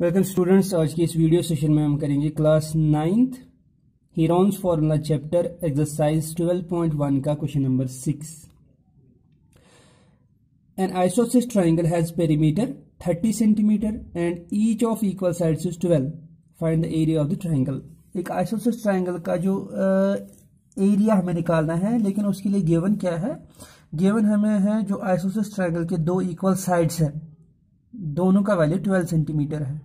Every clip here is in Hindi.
वेलकम स्टूडेंट्स आज की इस वीडियो सेशन में हम करेंगे class ninth Heron's formula chapter exercise 12.1 का question number six an आइसोसिस triangle has perimeter 30 centimetre and each of equal sides is 12 find the area of the triangle एक आइसोसिस ट्राइंगल का जो एरिया हमें निकालना है, लेकिन उसके लिए गेवन क्या है? गेवन हमें है जो आइसोसिस ट्राइंगल के दो इक्वल साइड्स हैं। दोनों का वैल्यू 12 सेंटीमीटर है।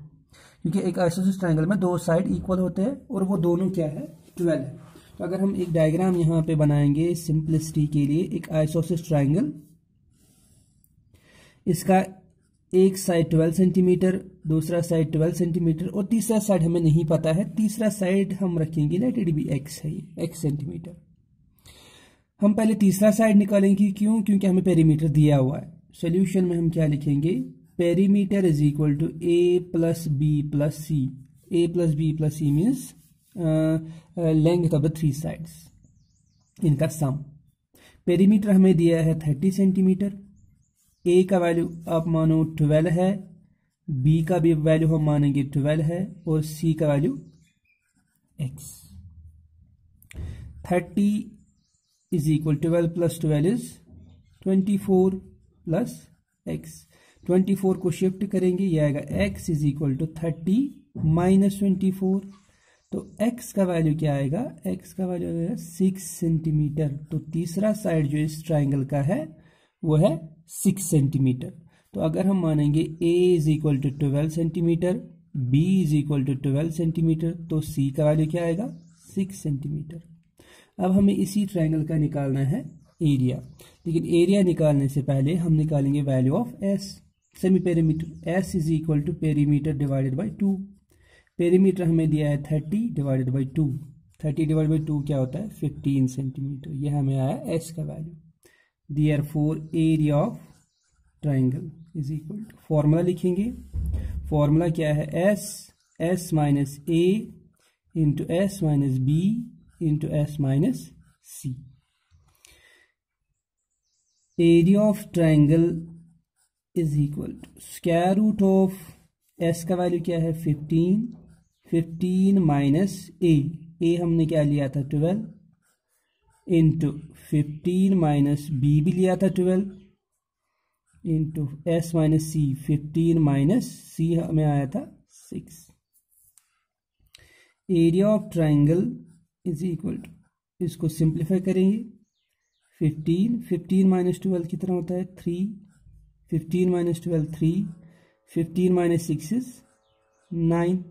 क्योंकि एक आइसोसिस ट्राइंगल में दो साइड इक्वल होते हैं और वो दोनों क्या है? 12 है। तो अगर हम एक डायग्राम यहाँ पे बनाएँगे सिंपलिसिटी के लिए, एक आइसोसिस ट्राइंगल इसका एक साइड 12 सेंटीमीटर दूसरा साइड 12 सेंटीमीटर और तीसरा साइड हमें नहीं पता है। तीसरा साइड हम रखेंगे लेट इट बी एक्स है ये एक्स सेंटीमीटर हम पहले तीसरा साइड निकालेंगे क्यों? क्योंकि हमें पेरीमीटर दिया हुआ है। सोल्यूशन में हम क्या लिखेंगे? Perimeter is equal to a plus b plus c. a plus b plus c means uh, uh, length of the three sides. इनका सम पेरीमीटर हमें दिया है 30 सेंटीमीटर ए का वैल्यू आप मानो 12 है. बी का भी वैल्यू हम मानेंगे 12 है और सी का value x 30 is equal twelve plus twelve is 24 plus x twenty four को शिफ्ट करेंगे, ये आएगा x is equal to thirty minus twenty four तो x का वैल्यू क्या आएगा? x का वैल्यू आएगा सिक्स सेंटीमीटर तो तीसरा साइड जो इस ट्राइंगल का है, वो है सिक्स सेंटीमीटर तो अगर हम मानेंगे a is equal to twelve centimetre b is equal to twelve centimetre तो c का वैल्यू क्या आएगा? सिक्स सेंटीमीटर अब हमें इसी ट्राइंगल का निकालना है एरिया लेकिन एरिया निकालने से पहले हम निकालेंगे value of s. Semi perimeter S is equal to perimeter divided by two perimeter हमें दिया है thirty divided by two thirty divide by two क्या होता है? फिफ्टीन सेंटीमीटर यह हमें आया एस का value the are four area of triangle is equal to formula लिखेंगे. फॉर्मूला क्या है? S S minus A into S minus B into S minus C area of triangle is equal to square root of S का वैल्यू क्या है? Fifteen fifteen minus A A हमने क्या लिया था? Twelve into fifteen minus B भी लिया था twelve into S minus C fifteen minus C हमें आया था six area of triangle is equal to इसको सिंप्लीफाई करेंगे. फिफ्टीन फिफ्टीन माइनस ट्वेल्व कितना होता है? Three fifteen minus twelve three fifteen minus six is nine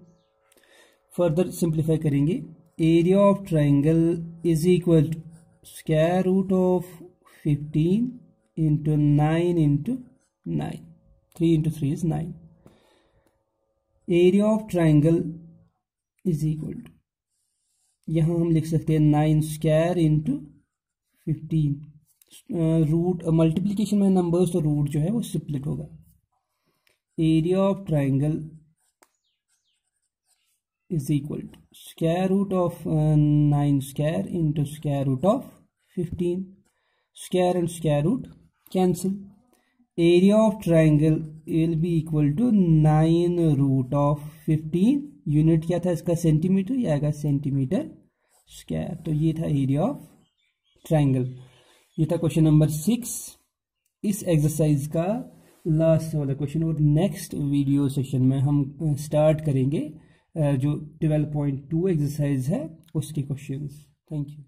further simplify करेंगे. Area of triangle is equal to square root of fifteen into nine into nine three into three is nine area of triangle is equal to यहाँ हम लिख सकते हैं nine square into fifteen root multiplication में नंबर्स तो रूट जो है वो स्प्लिट होगा। Area of triangle is equal to square root of nine square into square root of fifteen square and square root cancel area of triangle will be equal to nine root of fifteen unit क्या था इसका? सेंटीमीटर या आएगा सेंटीमीटर स्क्वायर तो ये था एरिया ऑफ़ ट्राइंगल ये था क्वेश्चन नंबर सिक्स इस एक्सरसाइज का लास्ट वाला क्वेश्चन और नेक्स्ट वीडियो सेशन में हम स्टार्ट करेंगे जो ट्वेल्व पॉइंट टू एक्सरसाइज है, उसके क्वेश्चंस थैंक यू